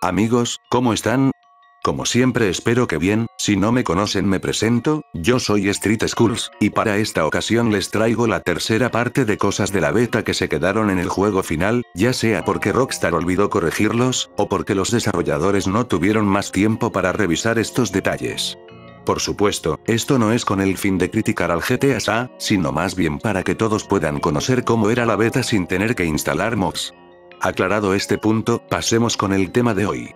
Amigos, ¿cómo están? Como siempre espero que bien, si no me conocen me presento, yo soy Street Schools, y para esta ocasión les traigo la tercera parte de cosas de la beta que se quedaron en el juego final, ya sea porque Rockstar olvidó corregirlos, o porque los desarrolladores no tuvieron más tiempo para revisar estos detalles. Por supuesto, esto no es con el fin de criticar al GTA SA, sino más bien para que todos puedan conocer cómo era la beta sin tener que instalar mods. Aclarado este punto, pasemos con el tema de hoy.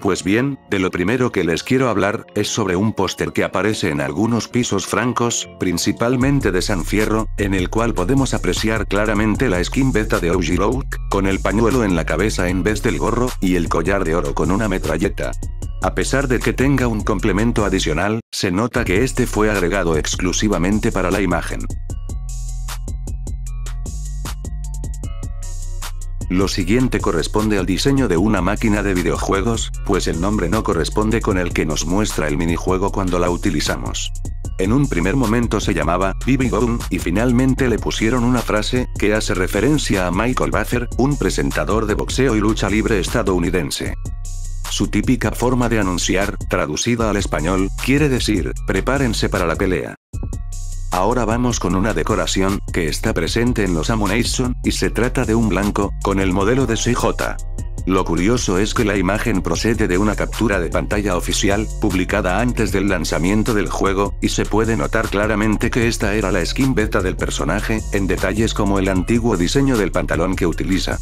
Pues bien, de lo primero que les quiero hablar, es sobre un póster que aparece en algunos pisos francos, principalmente de San Fierro, en el cual podemos apreciar claramente la skin beta de Road, con el pañuelo en la cabeza en vez del gorro, y el collar de oro con una metralleta. A pesar de que tenga un complemento adicional, se nota que este fue agregado exclusivamente para la imagen. Lo siguiente corresponde al diseño de una máquina de videojuegos, pues el nombre no corresponde con el que nos muestra el minijuego cuando la utilizamos. En un primer momento se llamaba BB Bone, y finalmente le pusieron una frase, que hace referencia a Michael Buffer, un presentador de boxeo y lucha libre estadounidense. Su típica forma de anunciar, traducida al español, quiere decir, prepárense para la pelea. Ahora vamos con una decoración, que está presente en los Ammunition, y se trata de un blanco, con el modelo de CJ. Lo curioso es que la imagen procede de una captura de pantalla oficial, publicada antes del lanzamiento del juego, y se puede notar claramente que esta era la skin beta del personaje, en detalles como el antiguo diseño del pantalón que utiliza.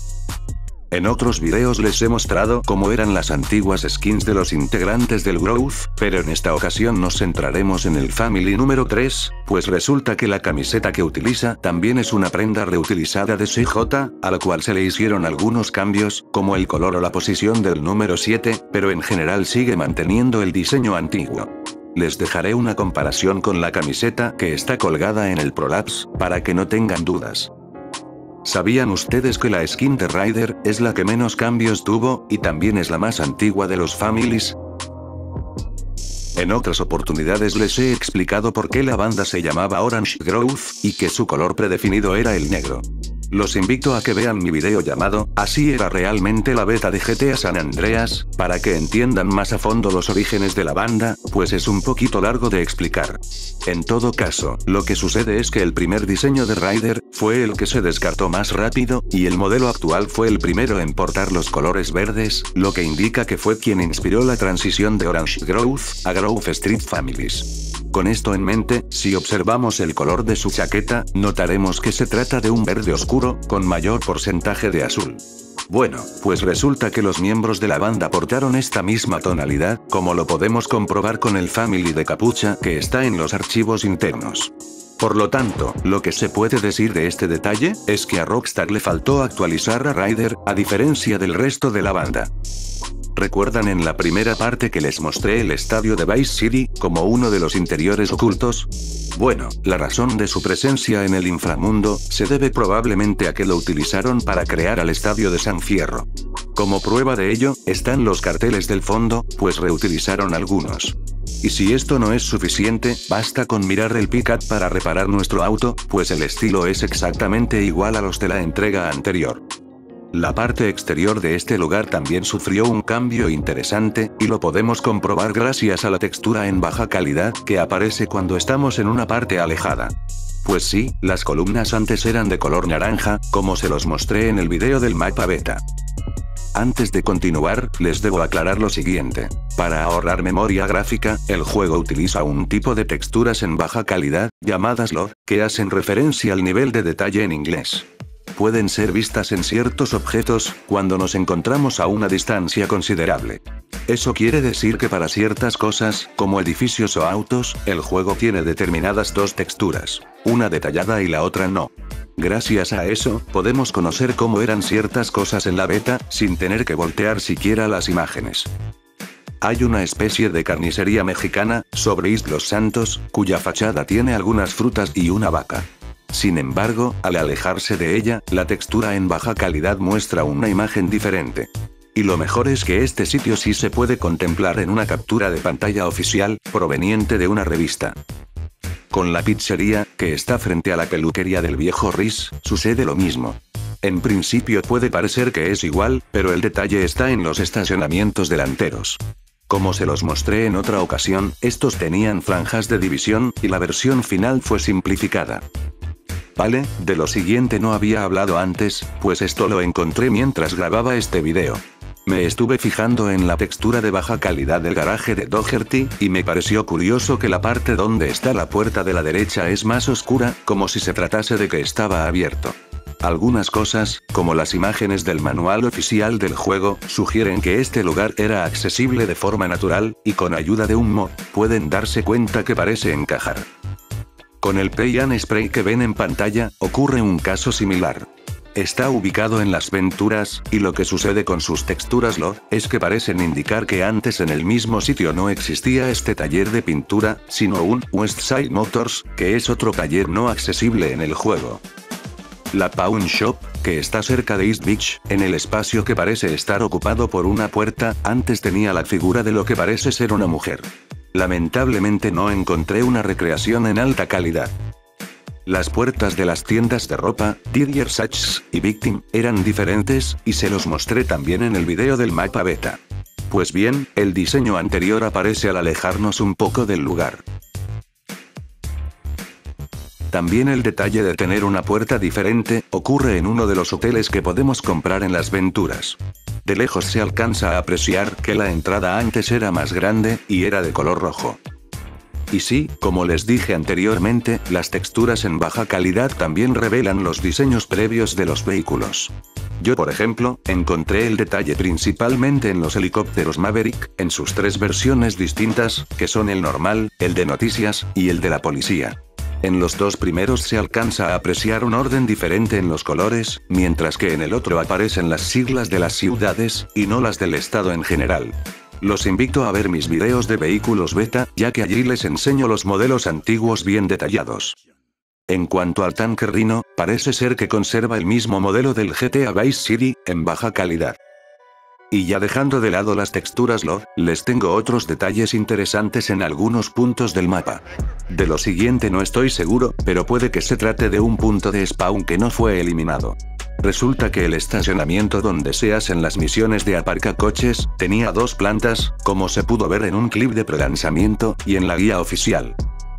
En otros videos les he mostrado cómo eran las antiguas skins de los integrantes del Growth, pero en esta ocasión nos centraremos en el Family número 3, pues resulta que la camiseta que utiliza también es una prenda reutilizada de CJ, a la cual se le hicieron algunos cambios, como el color o la posición del número 7, pero en general sigue manteniendo el diseño antiguo. Les dejaré una comparación con la camiseta que está colgada en el Prolapse, para que no tengan dudas. ¿Sabían ustedes que la skin de Ryder es la que menos cambios tuvo, y también es la más antigua de los Families? En otras oportunidades les he explicado por qué la banda se llamaba Orange Growth, y que su color predefinido era el negro. Los invito a que vean mi video llamado, Así era realmente la beta de GTA San Andreas, para que entiendan más a fondo los orígenes de la banda, pues es un poquito largo de explicar. En todo caso, lo que sucede es que el primer diseño de Ryder, fue el que se descartó más rápido, y el modelo actual fue el primero en portar los colores verdes, lo que indica que fue quien inspiró la transición de Orange Growth, a Grove Street Families. Con esto en mente, si observamos el color de su chaqueta, notaremos que se trata de un verde oscuro, con mayor porcentaje de azul. Bueno, pues resulta que los miembros de la banda portaron esta misma tonalidad, como lo podemos comprobar con el Family de capucha que está en los archivos internos. Por lo tanto, lo que se puede decir de este detalle, es que a Rockstar le faltó actualizar a Ryder, a diferencia del resto de la banda. ¿Recuerdan en la primera parte que les mostré el estadio de Vice City, como uno de los interiores ocultos? Bueno, la razón de su presencia en el inframundo, se debe probablemente a que lo utilizaron para crear al estadio de San Fierro. Como prueba de ello, están los carteles del fondo, pues reutilizaron algunos. Y si esto no es suficiente, basta con mirar el pickup para reparar nuestro auto, pues el estilo es exactamente igual a los de la entrega anterior. La parte exterior de este lugar también sufrió un cambio interesante, y lo podemos comprobar gracias a la textura en baja calidad que aparece cuando estamos en una parte alejada. Pues sí, las columnas antes eran de color naranja, como se los mostré en el video del mapa beta. Antes de continuar, les debo aclarar lo siguiente. Para ahorrar memoria gráfica, el juego utiliza un tipo de texturas en baja calidad, llamadas LOD, que hacen referencia al nivel de detalle en inglés pueden ser vistas en ciertos objetos, cuando nos encontramos a una distancia considerable. Eso quiere decir que para ciertas cosas, como edificios o autos, el juego tiene determinadas dos texturas, una detallada y la otra no. Gracias a eso, podemos conocer cómo eran ciertas cosas en la beta, sin tener que voltear siquiera las imágenes. Hay una especie de carnicería mexicana, sobre Islos Santos, cuya fachada tiene algunas frutas y una vaca. Sin embargo, al alejarse de ella, la textura en baja calidad muestra una imagen diferente. Y lo mejor es que este sitio sí se puede contemplar en una captura de pantalla oficial, proveniente de una revista. Con la pizzería, que está frente a la peluquería del viejo Riz, sucede lo mismo. En principio puede parecer que es igual, pero el detalle está en los estacionamientos delanteros. Como se los mostré en otra ocasión, estos tenían franjas de división, y la versión final fue simplificada. Vale, de lo siguiente no había hablado antes, pues esto lo encontré mientras grababa este video. Me estuve fijando en la textura de baja calidad del garaje de Doherty, y me pareció curioso que la parte donde está la puerta de la derecha es más oscura, como si se tratase de que estaba abierto. Algunas cosas, como las imágenes del manual oficial del juego, sugieren que este lugar era accesible de forma natural, y con ayuda de un mod, pueden darse cuenta que parece encajar. Con el Pay and Spray que ven en pantalla, ocurre un caso similar. Está ubicado en las Venturas, y lo que sucede con sus texturas lo, es que parecen indicar que antes en el mismo sitio no existía este taller de pintura, sino un Westside Motors, que es otro taller no accesible en el juego. La Pawn Shop, que está cerca de East Beach, en el espacio que parece estar ocupado por una puerta, antes tenía la figura de lo que parece ser una mujer. Lamentablemente no encontré una recreación en alta calidad. Las puertas de las tiendas de ropa, Didier Sachs y Victim, eran diferentes, y se los mostré también en el video del mapa beta. Pues bien, el diseño anterior aparece al alejarnos un poco del lugar. También el detalle de tener una puerta diferente, ocurre en uno de los hoteles que podemos comprar en las Venturas. De lejos se alcanza a apreciar que la entrada antes era más grande, y era de color rojo. Y sí, como les dije anteriormente, las texturas en baja calidad también revelan los diseños previos de los vehículos. Yo por ejemplo, encontré el detalle principalmente en los helicópteros Maverick, en sus tres versiones distintas, que son el normal, el de noticias, y el de la policía. En los dos primeros se alcanza a apreciar un orden diferente en los colores, mientras que en el otro aparecen las siglas de las ciudades, y no las del estado en general. Los invito a ver mis videos de vehículos beta, ya que allí les enseño los modelos antiguos bien detallados. En cuanto al tanque Rhino, parece ser que conserva el mismo modelo del GTA Vice City, en baja calidad. Y ya dejando de lado las texturas LOD, les tengo otros detalles interesantes en algunos puntos del mapa. De lo siguiente no estoy seguro, pero puede que se trate de un punto de spawn que no fue eliminado. Resulta que el estacionamiento donde se hacen las misiones de aparcacoches, tenía dos plantas, como se pudo ver en un clip de prelanzamiento, y en la guía oficial.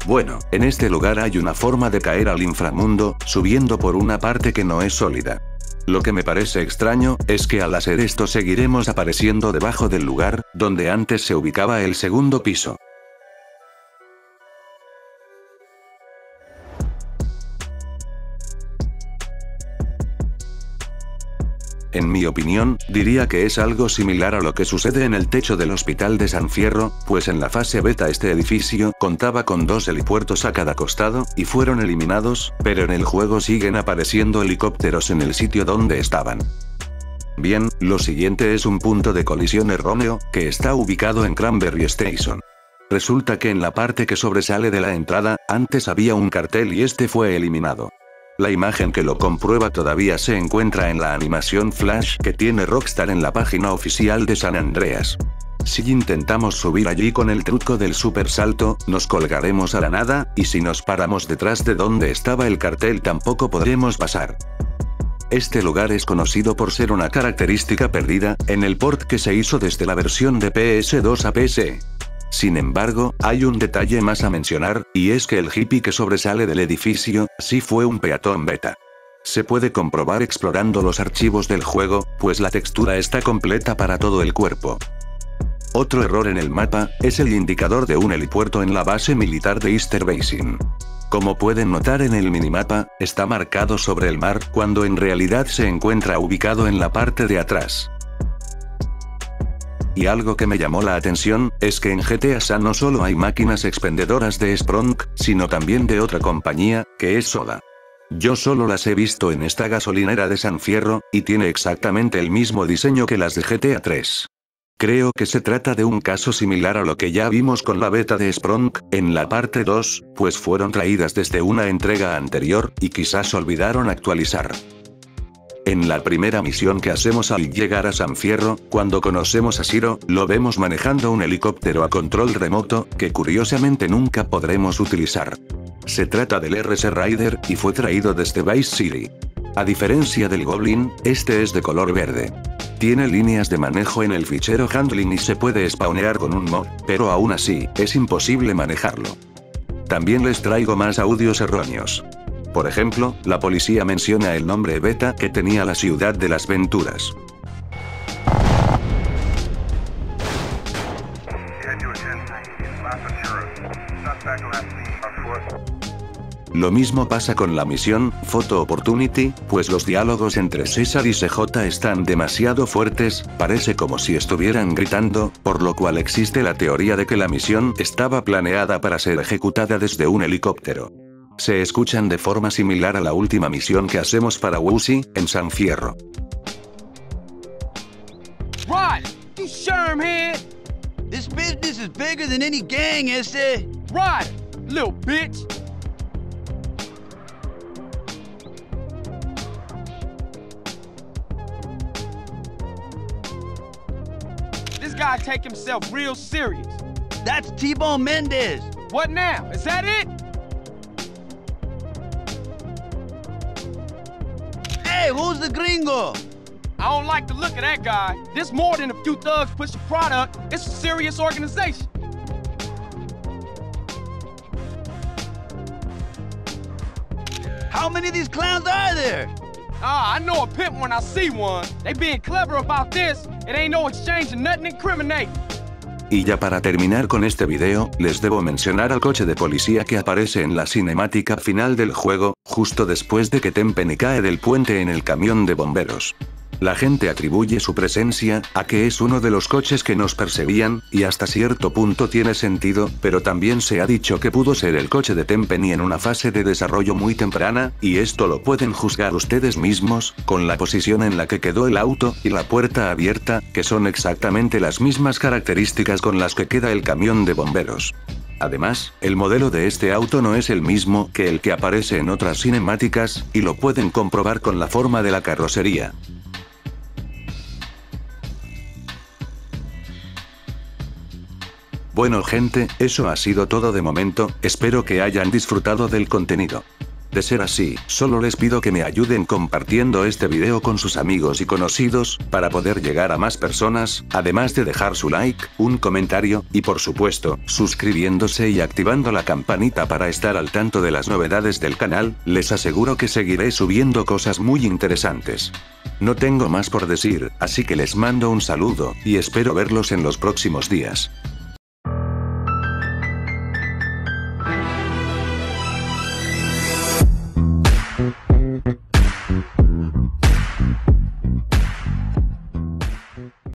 Bueno, en este lugar hay una forma de caer al inframundo, subiendo por una parte que no es sólida. Lo que me parece extraño, es que al hacer esto seguiremos apareciendo debajo del lugar, donde antes se ubicaba el segundo piso. En mi opinión, diría que es algo similar a lo que sucede en el techo del hospital de San Fierro, pues en la fase beta este edificio contaba con dos helipuertos a cada costado, y fueron eliminados, pero en el juego siguen apareciendo helicópteros en el sitio donde estaban. Bien, lo siguiente es un punto de colisión erróneo, que está ubicado en Cranberry Station. Resulta que en la parte que sobresale de la entrada, antes había un cartel y este fue eliminado. La imagen que lo comprueba todavía se encuentra en la animación flash que tiene Rockstar en la página oficial de San Andreas. Si intentamos subir allí con el truco del super salto, nos colgaremos a la nada, y si nos paramos detrás de donde estaba el cartel tampoco podremos pasar. Este lugar es conocido por ser una característica perdida, en el port que se hizo desde la versión de PS2 a PS. Sin embargo, hay un detalle más a mencionar, y es que el hippie que sobresale del edificio, sí fue un peatón beta. Se puede comprobar explorando los archivos del juego, pues la textura está completa para todo el cuerpo. Otro error en el mapa, es el indicador de un helipuerto en la base militar de Easter Basin. Como pueden notar en el minimapa, está marcado sobre el mar, cuando en realidad se encuentra ubicado en la parte de atrás. Y algo que me llamó la atención, es que en GTA San no solo hay máquinas expendedoras de Sprong, sino también de otra compañía, que es Soda. Yo solo las he visto en esta gasolinera de San Fierro, y tiene exactamente el mismo diseño que las de GTA 3. Creo que se trata de un caso similar a lo que ya vimos con la beta de Sprong, en la parte 2, pues fueron traídas desde una entrega anterior, y quizás olvidaron actualizar. En la primera misión que hacemos al llegar a San Fierro, cuando conocemos a Shiro, lo vemos manejando un helicóptero a control remoto, que curiosamente nunca podremos utilizar. Se trata del RS Rider, y fue traído desde Vice City. A diferencia del Goblin, este es de color verde. Tiene líneas de manejo en el fichero handling y se puede spawnear con un mod, pero aún así, es imposible manejarlo. También les traigo más audios erróneos. Por ejemplo, la policía menciona el nombre beta que tenía la ciudad de las Venturas. Lo mismo pasa con la misión, Photo Opportunity, pues los diálogos entre César y CJ están demasiado fuertes, parece como si estuvieran gritando, por lo cual existe la teoría de que la misión estaba planeada para ser ejecutada desde un helicóptero. Se escuchan de forma similar a la última misión que hacemos para Wusi, en San Fierro. Rod, you shermhead! This business is bigger than any gang, ese. Rod, little bitch! This guy take himself real serious. That's T-Bone Mendez. What now? Is that it? Hey, who's the gringo? I don't like the look of that guy. This more than a few thugs push a product. It's a serious organization. How many of these clowns are there? Ah, I know a pimp when I see one. They being clever about this. It ain't no exchange of nothing incriminating. Y ya para terminar con este video, les debo mencionar al coche de policía que aparece en la cinemática final del juego, justo después de que Tempenny cae del puente en el camión de bomberos. La gente atribuye su presencia a que es uno de los coches que nos perseguían, y hasta cierto punto tiene sentido, pero también se ha dicho que pudo ser el coche de Tempenny en una fase de desarrollo muy temprana, y esto lo pueden juzgar ustedes mismos, con la posición en la que quedó el auto, y la puerta abierta, que son exactamente las mismas características con las que queda el camión de bomberos. Además, el modelo de este auto no es el mismo que el que aparece en otras cinemáticas, y lo pueden comprobar con la forma de la carrocería. Bueno gente, eso ha sido todo de momento, espero que hayan disfrutado del contenido. De ser así, solo les pido que me ayuden compartiendo este video con sus amigos y conocidos, para poder llegar a más personas, además de dejar su like, un comentario, y por supuesto, suscribiéndose y activando la campanita para estar al tanto de las novedades del canal, les aseguro que seguiré subiendo cosas muy interesantes. No tengo más por decir, así que les mando un saludo, y espero verlos en los próximos días.